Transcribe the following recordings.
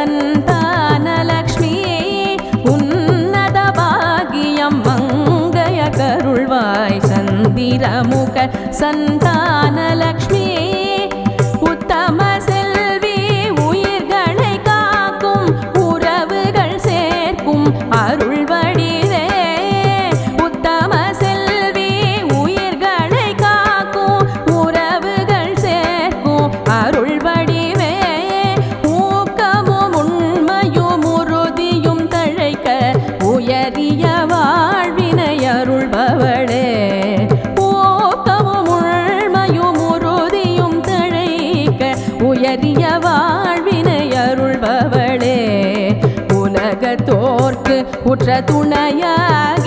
சந்திரமுக சந்தானலக்ஷ்மி உன்னத பாகியம் மங்கய கருள்வாய் சந்திரமுக சந்தான तनया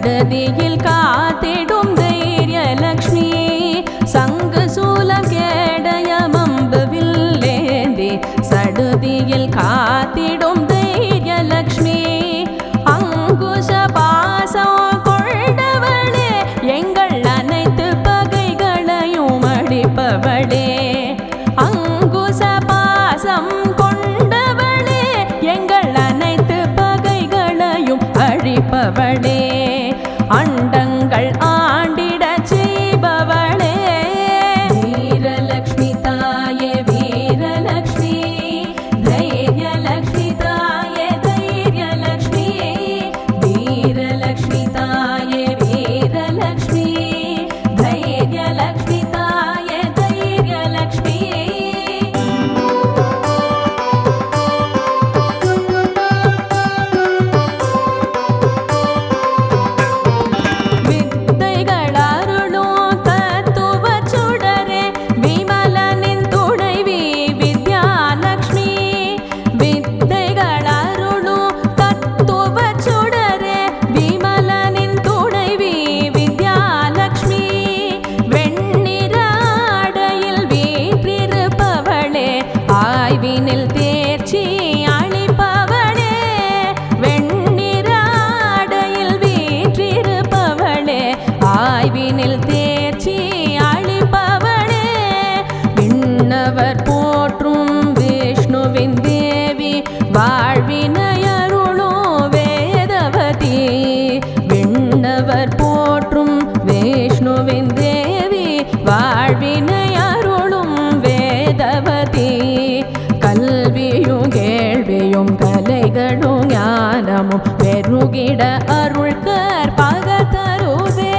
சடதியில் யோகிட அருள் கற்பாக தருவே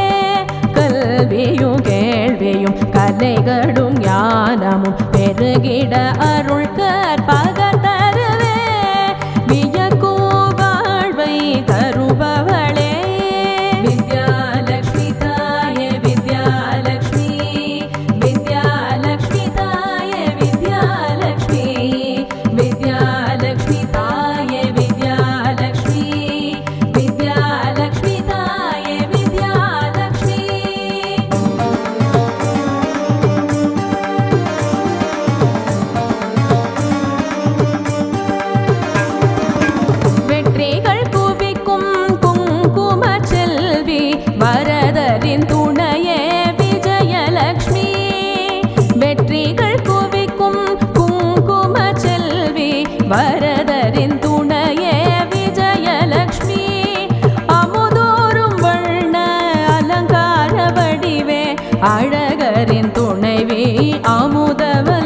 கல்வியும் கேள்வியும் கலைகளும் ஞானமும் பெருகிட அருள் கற் வரதரின் துணையே விஜயலக்ஷ்மி. அமுதோறும் வண்ண அலங்கார வடிவே அழகரின் துணைவி அமுதவர்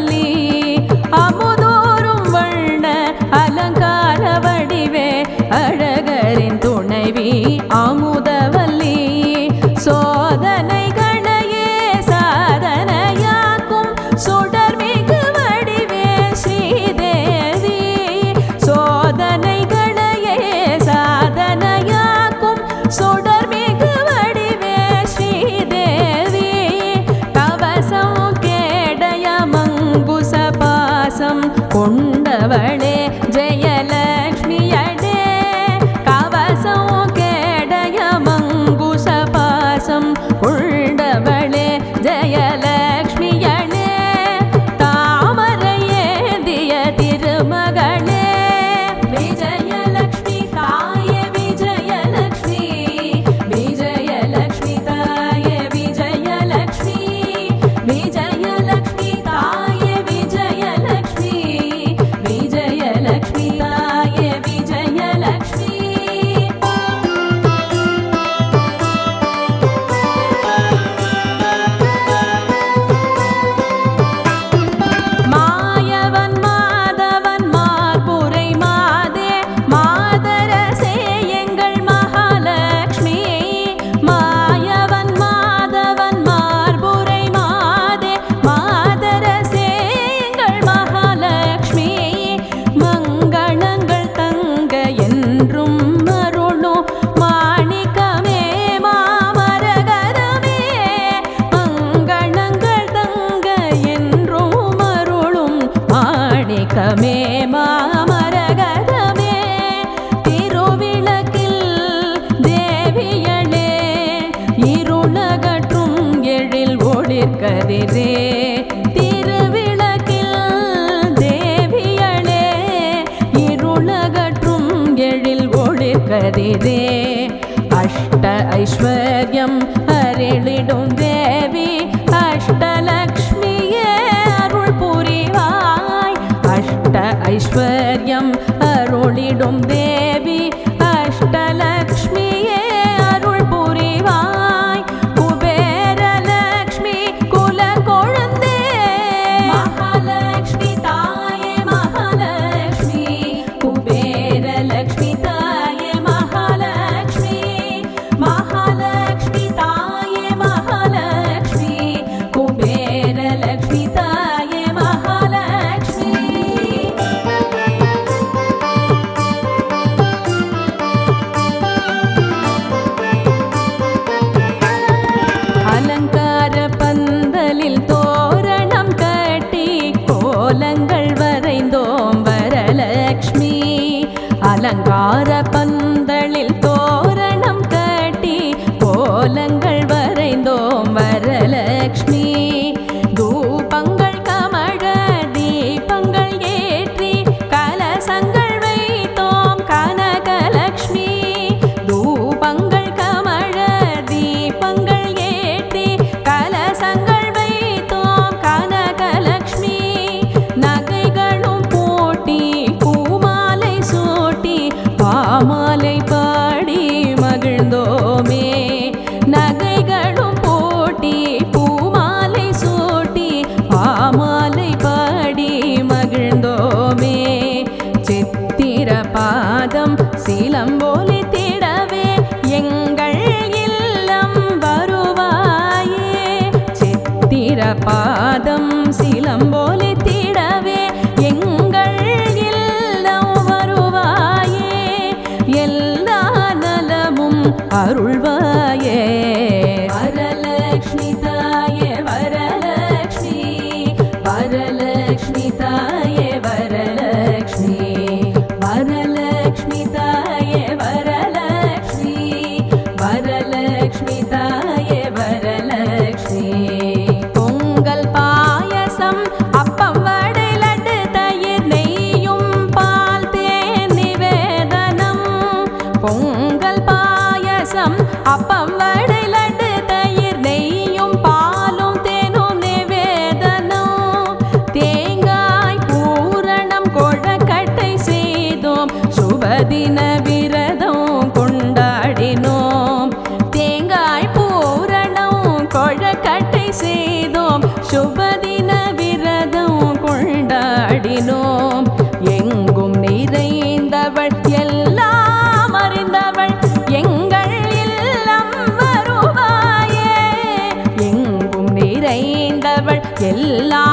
文。செய்தே. அஷ்ட ஐஸ்வர்யம் அருளிடும் தேவி அஷ்டலக்ஷ்மியே அருள் புரிவாய். அஷ்ட ஐஸ்வர்யம் அருளிடும் தேவி लक्ष्मीता எல்லா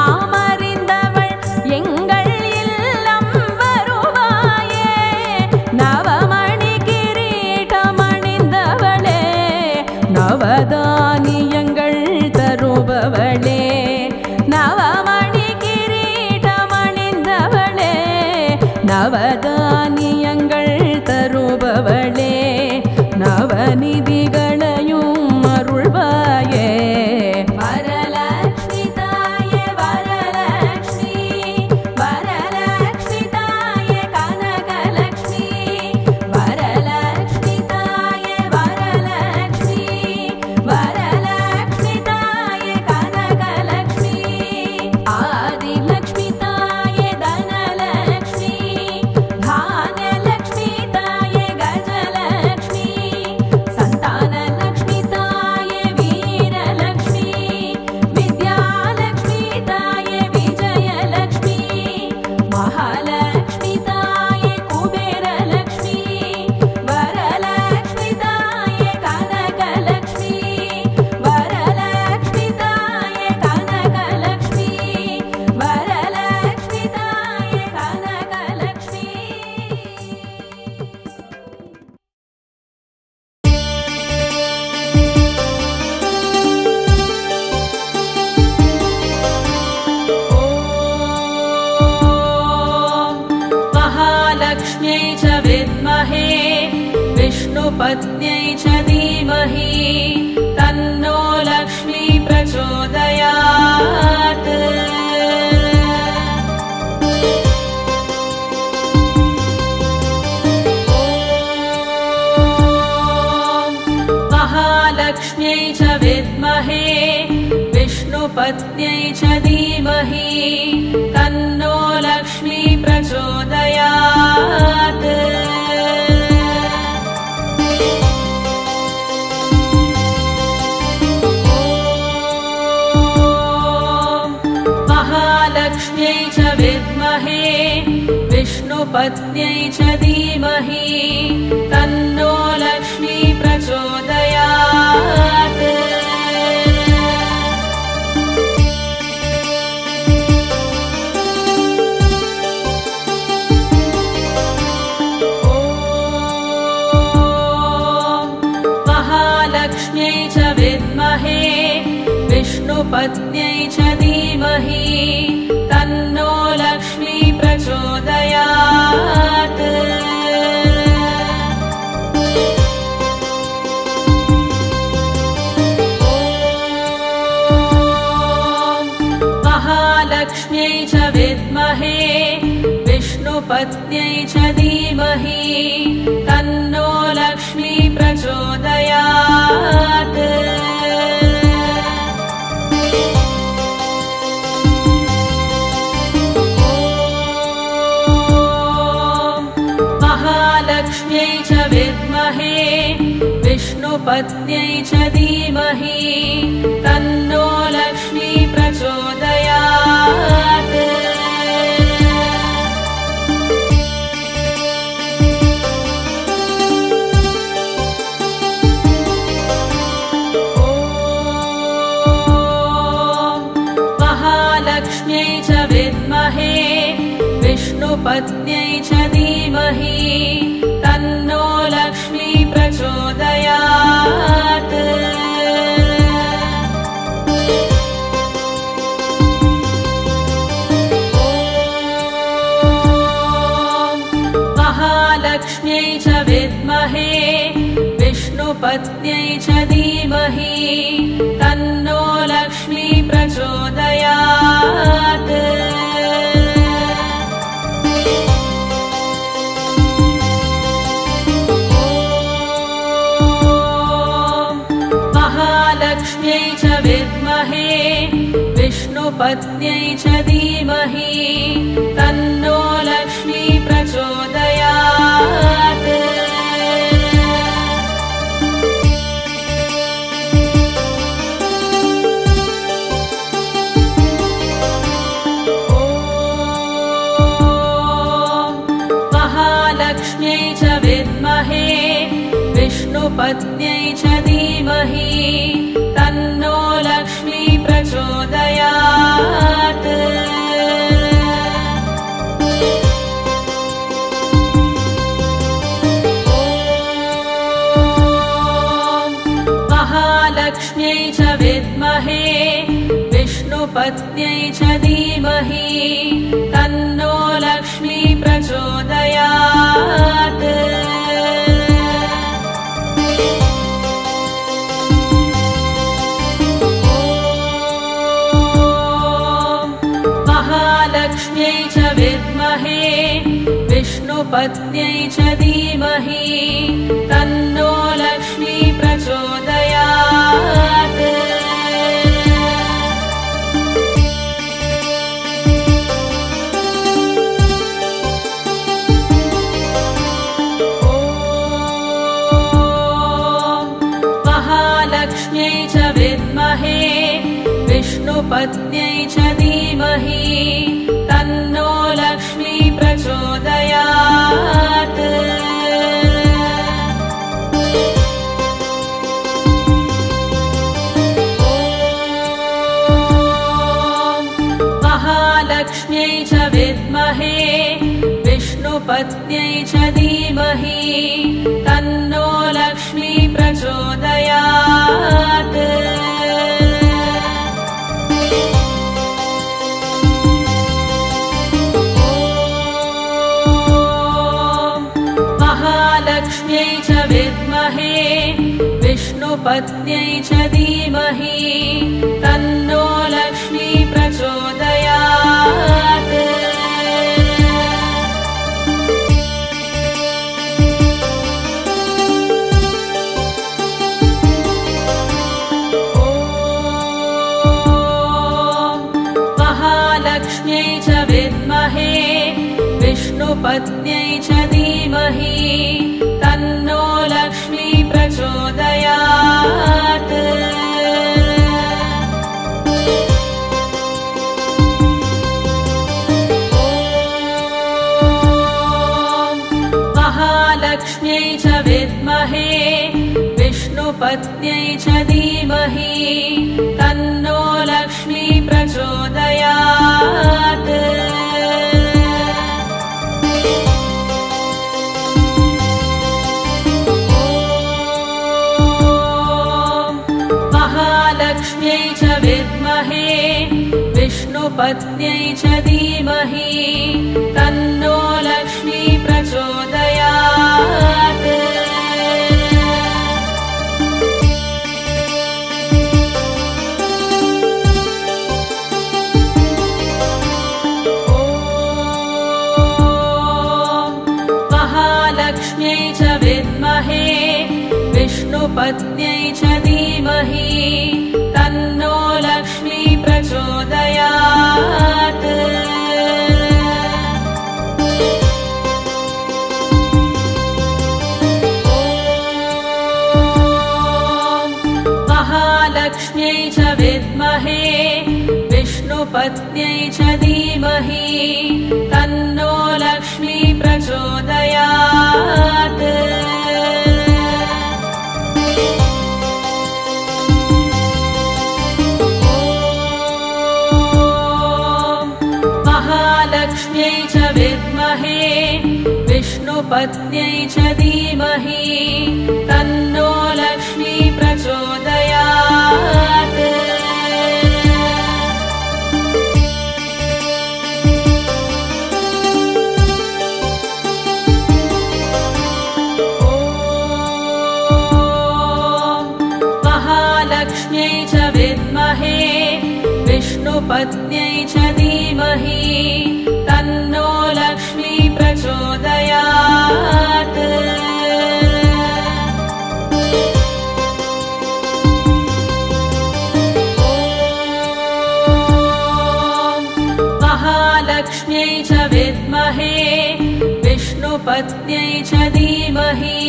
Mahala. च धीमहि तन्नो लक्ष्मी प्रचोदयात्। महालक्ष्म्यै च विद्महे विष्णुपत्न्यै च धीमहि तन्नो विष्णुपत्न्यै च धीमहि तन्नो लक्ष्मी प्रचोदयात्। महालक्ष्म्यै च विद्महे विष्णुपत्न्यै च धीमहि तन्नो लक्ष्मी प्रचोदयात् विष्णुपत्न्यै च धीमहि तन्नो लक्ष्मी प्रचोदयात्। महालक्ष्म्यै च विद्महे विष्णुपत्न्यै च धीमहि च धीमहि तन्नो लक्ष्मी प्रचोदयात्। महालक्ष्म्यै च विद्महे विष्णुपत्न्यै च धीमहि तन्नो लक्ष्मी प्रचोदयात् महालक्ष्म्यै च विद्महे विष्णुपत्न्यै च धीमहि धीमहि तन्नो लक्ष्मी प्रचोदयात्। महालक्ष्म्यै च विद्महे विष्णुपत्न्यै च धीमहि विष्णुपत्न्यै च धीमहि तन्नो लक्ष्मी प्रचोदयात् महालक्ष्म्यै च विद्महे विष्णुपत्न्यै च धीमहि तन्नो लक्ष्मी प्रचोदयात् विष्णुपत्न्यै च धीमहि तन्नो लक्ष्मी प्रचोदयात्। महालक्ष्म्यै च विद्महे विष्णुपत्न्यै च धीमहि तन्नो लक्ष्मी प्रचोदयात् महालक्ष्म्यै च विद्महे विष्णुपत्न्यै च धीमहि तन्नो लक्ष्मी प्रचोदयात्। महालक्ष्म्यै च विद्महे विष्णुपत्न्यै च धीमहि च धीमहि तन्नो लक्ष्मी प्रचोदयात्। महालक्ष्म्यै च विद्महे विष्णुपत्न्यै च धीमहि तन्नो लक्ष्मी प्रचोदयात् विष्णुपत्न्यै च धीमहि तन्नो लक्ष्मी प्रचोदयात्। महालक्ष्म्यै च विद्महे विष्णुपत्न्यै च धीमहि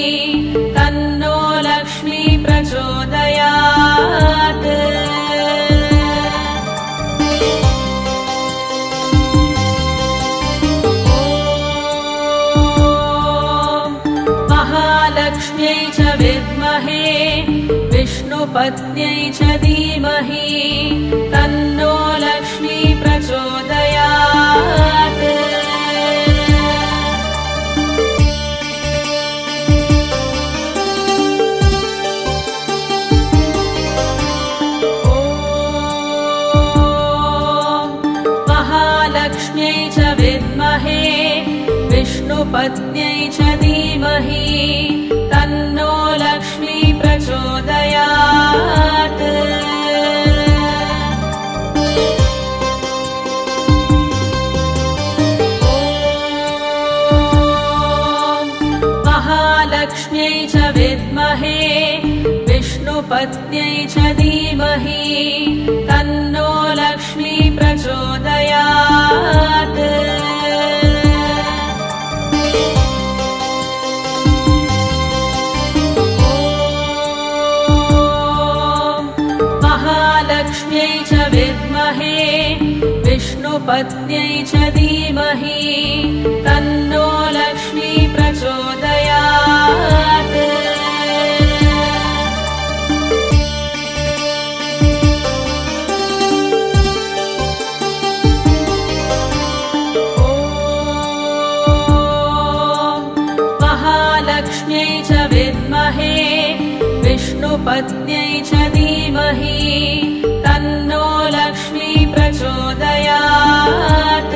तन्नो लक्ष्मी प्रचोदयात् विष्णुपत्न्यै च धीमहि तन्नो लक्ष्मी प्रचोदयात्। महालक्ष्म्यै च विद्महे विष्णुपत्न्यै च धीमहि विष्णुपत्न्यै च धीमहि तन्नो लक्ष्मी प्रचोदयात्। महालक्ष्म्यै च विद्महे विष्णुपत्न्यै च धीमहि तन्नो लक्ष्मी प्रचोदयात् विष्णुपत्न्यै च धीमहि तन्नो लक्ष्मी प्रचोदयात्।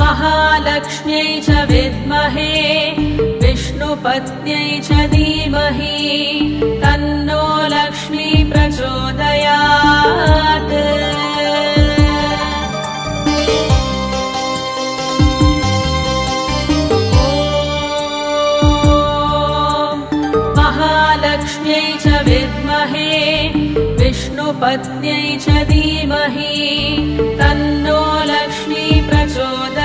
महालक्ष्म्यै च विद्महे विष्णुपत्न्यै च धीमहि तन्नो लक्ष्मी प्रचोदयात् विष्णुपत्न्यै च धीमहि तन्नो लक्ष्मी प्रचोदयात्